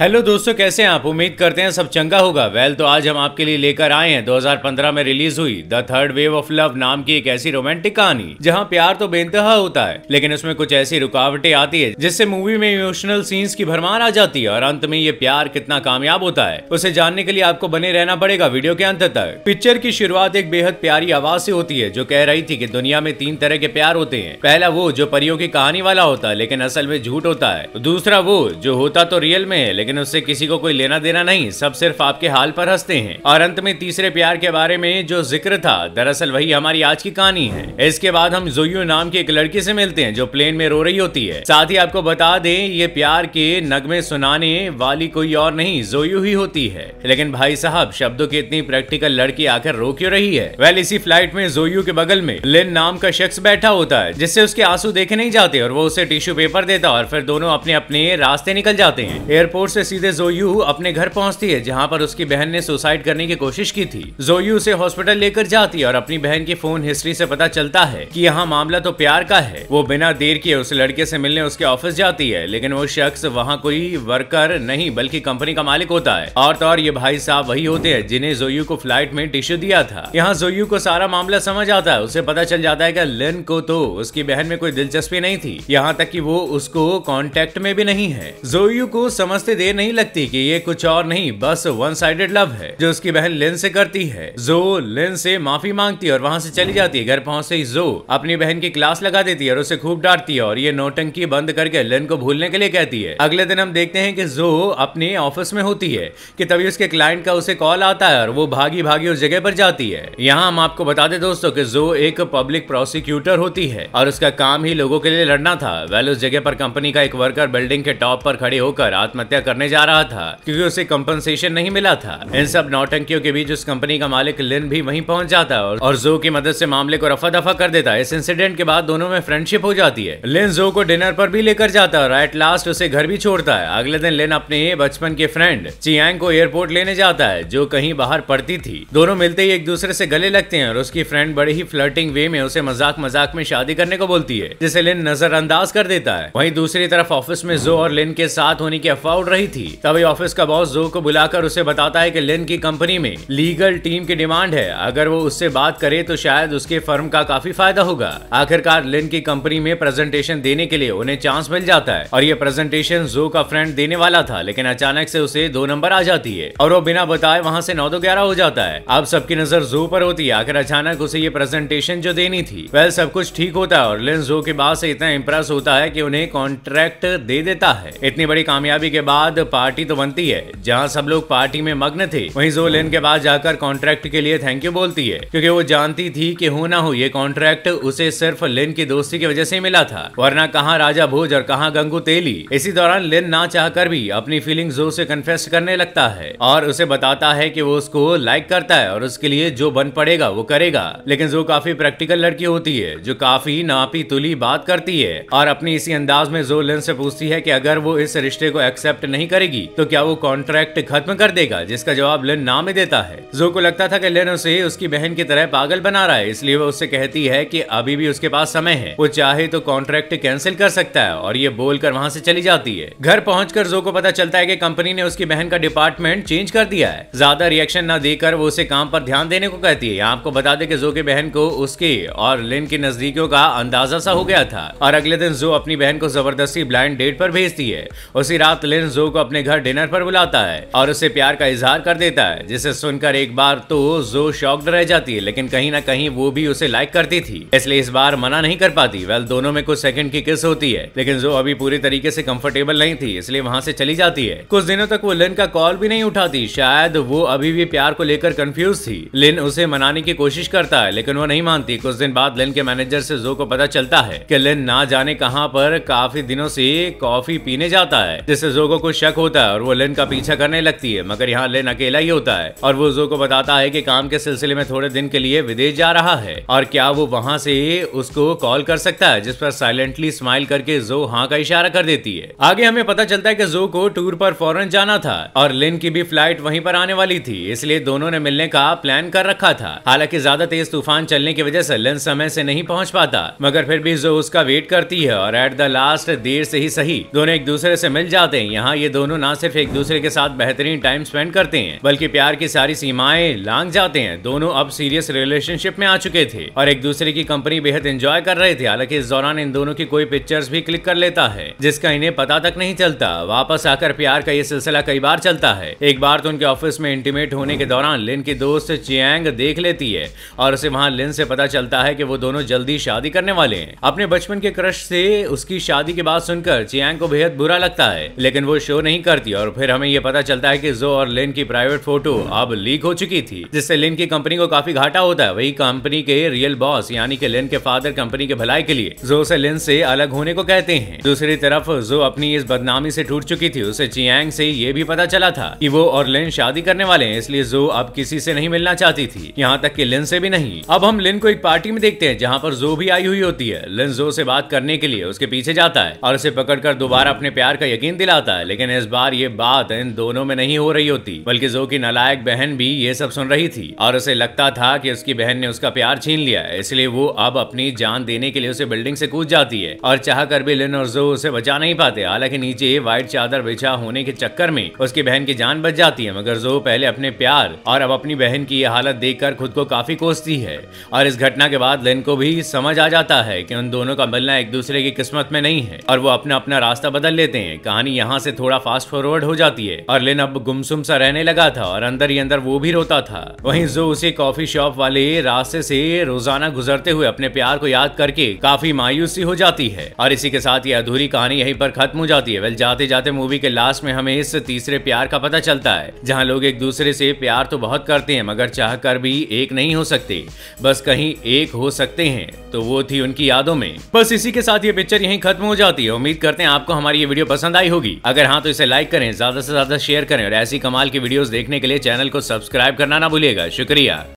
Hello दोस्तों, कैसे हैं आप? उम्मीद करते हैं सब चंगा होगा। वेल तो आज हम आपके लिए लेकर आए हैं। 2015 में रिलीज़ हुई the third wave of love नाम की एक ऐसी रोमांटिक कहानी, जहाँ प्यार तो बेनतहा होता है, लेकिन उसमें कुछ ऐसी रुकावटें आती है, जिससे मूवी में इमोशनल सीन्स की भरमार आ जाती है, और अंत में ये प्यार कितना कामयाब होता है, उसे जानने के लिए आपको बने रहना पड़ेगा वीडियो के अंत तक। पिक्चर की शुरुआत एक बेहद प्यारी आवाज़ से होती है, जो कह रही थी की दुनिया में तीन तरह के प्यार होते हैं। पहला वो, जो परियों की कहानी वाला होता है लेकिन असल में झूठ होता है। दूसरा वो, जो होता तो रियल में है लेकिन उससे किसी को कोई लेना देना नहीं, सब सिर्फ़ आपके हाल पर हँसते हैं। और अंत में तीसरे प्यार के बारे में जो ज़िक्र था, दरअसल वही हमारी आज की कहानी है। इसके बाद हम जोयू नाम की एक लड़की से मिलते हैं, जो प्लेन में रो रही होती है। साथ ही आपको बता दें, ये प्यार के नगमे सुनाने वाली कोई और नहीं, जोयू ही होती है। लेकिन भाई साहब, शब्दों की इतनी प्रैक्टिकल लड़की आकर रो क्यों रही है? वेल इसी फ़्लाइट में जोयू के बगल में लिन नाम का शख्स बैठा होता है, जिससे उसके आँसू देखे नहीं जाते और वो उसे टिश्यू पेपर देता और फिर दोनों अपने अपने रास्ते निकल जाते हैं। एयरपोर्ट से सीधे जोयू अपने घर पहुँचती है, जहाँ पर उसकी बहन ने सुसाइड करने की कोशिश की थी। जोयू उसे हॉस्पिटल लेकर जाती है और अपनी बहन की फ़ोन हिस्ट्री से पता चलता है कि यहाँ मामला तो प्यार का है। वो बिना देर किए उस लड़के से मिलने उसके ऑफ़िस जाती है, लेकिन वो शख्स वहाँ कोई वर्कर नहीं, बल्कि कंपनी का मालिक होता है। और तो और ये भाई साहब वही होते हैं जिन्हें जोयू को फ़्लाइट में टिश्यू दिया था। यहाँ जोयू को सारा मामला समझ आता है। उसे पता चल जाता है कि लिन को तो उसकी बहन में कोई दिलचस्पी नहीं थी। यहाँ तक की वो उसको कॉन्टेक्ट में भी नहीं है। जोयू को समझते देर नहीं लगती कि ये कुछ और नहीं, बस वन साइडेड लव है, जो उसकी बहन लिन से करती है। जो लिन से माफ़ी मांगती है और वहाँ से चली जाती है। घर पहुँचते ही जो अपनी बहन की क्लास लगा देती है और उसे खूब डांटती है और ये नोटंकी बंद करके लिन को भूलने के लिए कहती है। अगले दिन हम देखते हैं कि जो अपने ऑफ़िस में होती है, कि तभी उसके क्लाइंट का उसे कॉल आता है और वो भागी भागी उस जगह पर जाती है। यहाँ हम आपको बता दें दोस्तों कि जो एक पब्लिक प्रोसिक्यूटर होती है और उसका काम ही लोगों के लिए लड़ना था। वेल उस जगह पर कंपनी का एक वर्कर बिल्डिंग के टॉप पर खड़े होकर आत्महत्या करने जा रहा था, क्योंकि उसे कंपनसेशन नहीं मिला था। इन सब नौटंकियों के बीच उस कंपनी का मालिक लिन भी वहीं पहुँच जाता है और जो की मदद से मामले को रफा दफ़ा कर देता। है इस इंसिडेंट के बाद दोनों में फ्रेंडशिप हो जाती है। लिन जो को डिनर पर भी लेकर जाता है और एट लास्ट उसे घर भी छोड़ता है। अगले दिन लिन अपने बचपन के फ्रेंड चियांग को एयरपोर्ट लेने जाता है, जो कहीं बाहर पड़ती थी। दोनों मिलते ही एक दूसरे से गले लगते हैं और उसकी फ्रेंड बड़े ही फ्लर्टिंग वे में उसे मज़ाक मज़ाक में शादी करने को बोलती है, जिसे लिन नजरअंदाज कर देता है। वहीं दूसरी तरफ़ ऑफ़िस में जो और लिन के साथ होने की अफवाह उड़ रही थी। तभी ऑफ़िस का बॉस जो को बुलाकर उसे बताता है कि लिन की कंपनी में लीगल टीम की डिमांड है। अगर वो उससे बात करे तो शायद उसके फर्म का काफ़ी फ़ायदा होगा। आखिरकार लिन की कंपनी में प्रेजेंटेशन देने के लिए उन्हें चांस मिल जाता है। और ये प्रेजेंटेशन जो का फ्रेंड देने वाला था, लेकिन अचानक से उसे दो नंबर आ जाती है। और वो बिना बताए वहाँ से नौ दो ग्यारह हो जाता है। अब सबकी नज़र जो पर होती है। आखिर अचानक उसे ये प्रेजेंटेशन जो देनी थी, वह सब कुछ ठीक होता है। और लिन जो के बाद से इतना इम्प्रेस होता है की उन्हें कॉन्ट्रैक्ट दे देता है। इतनी बड़ी कामयाबी के बाद पार्टी तो बनती है। जहाँ सब लोग पार्टी में मग्न थे, वहीं जो लिन के बाद जाकर कॉन्ट्रैक्ट के लिए थैंक यू बोलती है। क्योंकि वो जानती थी कि हो ना हो, ये कॉन्ट्रैक्ट उसे सिर्फ़ लिन की दोस्ती की वजह से मिला था। वरना कहाँ राजा भोज और कहाँ गंगू तेली? इसी दौरान लिन ना चाहकर भी अपनी फीलिंग जो से कन्फेस करने लगता है। और उसे बताता है कि वो उसको लाइक करता है और उसके लिए जो बन पड़ेगा, वो करेगा। लेकिन जो काफ़ी प्रैक्टिकल लड़की होती है, जो काफ़ी नापी तुली बात करती है। और अपनी इसी अंदाज में जो लिन से पूछती है कि अगर वो इस रिश्ते को एक्सेप्ट नहीं करेगी तो क्या वो कॉन्ट्रैक्ट खत्म कर देगा, जिसका जवाब लिन ना में देता है? जो को लगता था कि लिन उसे उसकी बहन की तरह पागल बना रहा है, इसलिए वो उससे कहती है कि अभी भी उसके पास समय है। वो चाहे तो कॉन्ट्रैक्ट कैंसिल कर सकता है, और ये बोलकर वहाँ से चली जाती है। घर पहुंचकर जो को पता चलता है कि कंपनी ने उसकी बहन का डिपार्टमेंट चेंज कर दिया है। ज़्यादा रिएक्शन न देकर वो उसे काम पर ध्यान देने को कहती है। आपको बता दे कि जो की बहन को उसके और लिन की नजदीकियों का अंदाज़ा सा हो गया था, और अगले दिन जो अपनी बहन को ज़बरदस्ती ब्लाइंड डेट पर भेजती है। उसी रात लिन जो को अपने घर डिनर पर बुलाता है और उसे प्यार का इजहार कर देता है, जिसे सुनकर एक बार तो जो शॉक्ड रह जाती है, लेकिन कहीं ना कहीं वो भी उसे लाइक करती थी। इसलिए इस बार मना नहीं कर पाती। वेल दोनों में कुछ सेकंड की किस होती है, लेकिन जो अभी पूरी तरीके से कंफर्टेबल नहीं थी, इसलिए वहाँ से चली जाती है। कुछ दिनों तक वो लिन का कॉल भी नहीं उठाती। शायद वो अभी भी प्यार को लेकर कंफ्यूज थी। लिन उसे मनाने की कोशिश करता है, लेकिन वो नहीं मानती। कुछ दिन बाद लिन के मैनेजर से जो को पता चलता है कि लिन ना जाने कहाँ पर काफ़ी दिनों से कॉफ़ी पीने जाता है, जिससे जो को कुछ शक होता है और वो लिन का पीछा करने लगती है, मगर यहाँ लिन अकेला ही होता है। और वो जो को बताता है कि काम के सिलसिले में थोड़े दिन के लिए विदेश जा रहा है। और क्या वो वहाँ से उसको कॉल कर सकता है, जिस पर साइलेंटली स्माइल करके जो हाँ का इशारा कर देती है। आगे हमें पता चलता है की जो को टूर पर फ़ौरन जाना था, और लिन की भी फ़्लाइट वहीं पर आने वाली थी, इसलिए दोनों ने मिलने का प्लान कर रखा था। हालाँकि ज़्यादा तेज तूफ़ान चलने की वजह से लिन समय से नहीं पहुँच पाता, मगर फिर भी जो उसका वेट करती है, और एट द लास्ट देर से ही सही, दोनों एक दूसरे से मिल जाते हैं। यहाँ ये ये दोनों ना सिर्फ़ एक दूसरे के साथ बेहतरीन टाइम स्पेंड करते हैं, बल्कि प्यार की सारी सीमाएँ लांग जाते हैं। दोनों अब सीरियस रिलेशनशिप में आ चुके थे और एक दूसरे की कंपनी बेहद एंजॉय कर रहे थे। हालाँकि इस दौरान इन दोनों की कोई पिक्चर्स भी क्लिक कर लेता है, जिसका इन्हें पता तक नहीं चलता। वापस आकर प्यार का ये सिलसिला कई बार चलता है। एक बार तो उनके ऑफ़िस में इंटीमेट होने के दौरान लिन की दोस्त चियांग देख लेती है और उसे वहाँ लिन से पता चलता है कि वो दोनों जल्दी शादी करने वाले हैं। अपने बचपन के क्रश से उसकी शादी की बात सुनकर चियांग को बेहद बुरा लगता है, लेकिन वो शो नहीं करती और फिर हमें ये पता चलता है कि जो और लिन की प्राइवेट फ़ोटो अब लीक हो चुकी थी, जिससे लिन की कंपनी को काफ़ी घाटा होता है। वही कंपनी के रियल बॉस यानी कि लिन के फादर कंपनी के भलाई के लिए जो से लिन से अलग होने को कहते हैं। दूसरी तरफ़ जो अपनी इस बदनामी से टूट चुकी थी। उसे चियांग से ये भी पता चला था कि वो और लिन शादी करने वाले हैं, इसलिए जो अब किसी से नहीं मिलना चाहती थी। यहाँ तक कि लिन से भी नहीं। अब हम लिन को एक पार्टी में देखते हैं, जहाँ पर जो भी आई हुई होती है। लिन जो से बात करने के लिए उसके पीछे जाता है और उसे पकड़कर दोबारा अपने प्यार का यकीन दिलाता है। लेकिन इस बार ये बात इन दोनों में नहीं हो रही होती, बल्कि जो की नालायक बहन भी ये सब सुन रही थी, और उसे लगता था कि उसकी बहन ने उसका प्यार छीन लिया है, इसलिए वो अब अपनी जान देने के लिए उसे बिल्डिंग से कूद जाती है, और चाह कर भी लिन और जो उसे बचा नहीं पाते, हालाँकि नीचे व्हाइट चादर बिछा होने के चक्कर में उसकी बहन की जान बच जाती है, मगर जो पहले अपने प्यार और अब अपनी बहन की यह हालत देखकर खुद को काफ़ी कोसती है, और इस घटना के बाद लिन को भी समझ आ जाता है कि उन दोनों का मिलना एक दूसरे की किस्मत में नहीं है, और वो अपना अपना रास्ता बदल लेते हैं, कहानी यहाँ से थोड़ा फास्ट फॉरवर्ड हो जाती है। और लिन अब गुमसुम सा रहने लगा था और अंदर ही अंदर वो भी रोता था। वहीं जो उसे कॉफ़ी शॉप वाले रास्ते से रोज़ाना गुजरते हुए अपने प्यार को याद करके काफ़ी मायूसी हो जाती है। और इसी के साथ ये अधूरी कहानी यहीं पर खत्म हो जाती है। वेल जाते जाते मूवी के लास्ट में हमें इस तीसरे प्यार का पता चलता है, जहाँ लोग एक दूसरे से प्यार तो बहुत करते हैं, मगर चाह कर भी एक नहीं हो सकते। बस कहीं एक हो सकते हैं तो वो थी उनकी यादों में। बस इसी के साथ ये पिक्चर यहीं खत्म हो जाती है। उम्मीद करते हैं आपको हमारी ये वीडियो पसंद आई होगी। अगर हाँ तो इसे लाइक करें, ज़्यादा से ज़्यादा शेयर करें और ऐसी कमाल की वीडियोस देखने के लिए चैनल को सब्सक्राइब करना ना भूलिएगा। शुक्रिया।